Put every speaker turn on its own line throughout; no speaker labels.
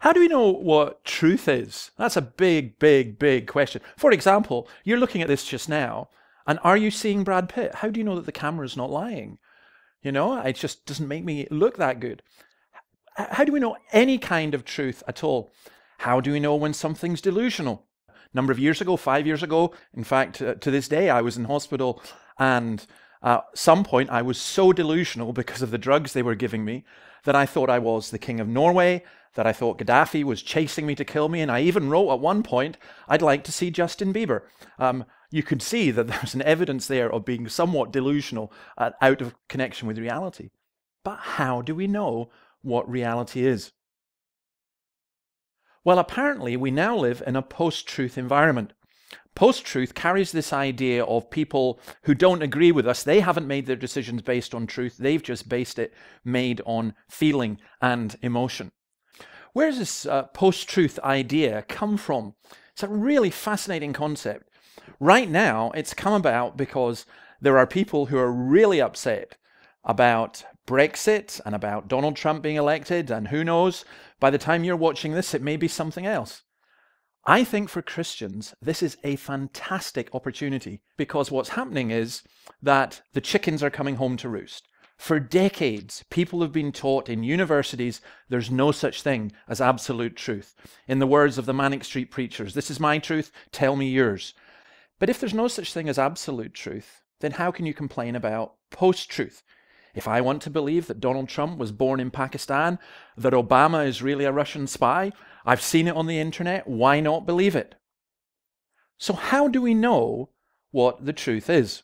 How do we know what truth is? That's a big, big, big question. For example, you're looking at this just now, and are you seeing Brad Pitt? How do you know that the camera is not lying? You know, it just doesn't make me look that good. How do we know any kind of truth at all? How do we know when something's delusional? A number of years ago, five years ago, in fact, uh, to this day, I was in hospital and at some point I was so delusional because of the drugs they were giving me that I thought I was the king of Norway, that I thought Gaddafi was chasing me to kill me, and I even wrote at one point, I'd like to see Justin Bieber. Um, you could see that there's an evidence there of being somewhat delusional, uh, out of connection with reality. But how do we know what reality is? Well, apparently, we now live in a post truth environment. Post truth carries this idea of people who don't agree with us. They haven't made their decisions based on truth, they've just based it made on feeling and emotion. Where does this uh, post truth idea come from? It's a really fascinating concept. Right now, it's come about because there are people who are really upset about Brexit and about Donald Trump being elected, and who knows, by the time you're watching this, it may be something else. I think for Christians, this is a fantastic opportunity because what's happening is that the chickens are coming home to roost. For decades, people have been taught in universities there's no such thing as absolute truth. In the words of the Manic Street preachers, this is my truth, tell me yours. But if there's no such thing as absolute truth, then how can you complain about post truth? If I want to believe that Donald Trump was born in Pakistan, that Obama is really a Russian spy, I've seen it on the internet, why not believe it? So, how do we know what the truth is?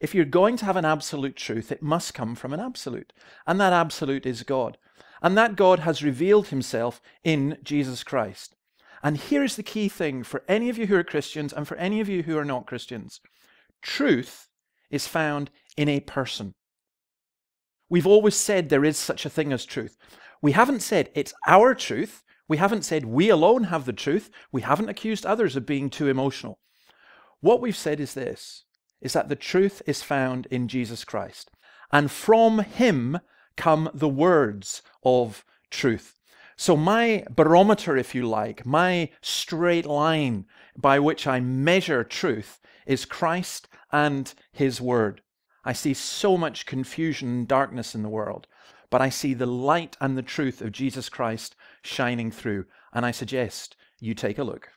If you're going to have an absolute truth, it must come from an absolute. And that absolute is God. And that God has revealed himself in Jesus Christ. And here's the key thing for any of you who are Christians and for any of you who are not Christians truth is found in a person. We've always said there is such a thing as truth. We haven't said it's our truth. We haven't said we alone have the truth. We haven't accused others of being too emotional. What we've said is this is that the truth is found in Jesus Christ. And from him come the words of truth. So, my barometer, if you like, my straight line by which I measure truth is Christ and His Word. I see so much confusion and darkness in the world, but I see the light and the truth of Jesus Christ shining through, and I suggest you take a look.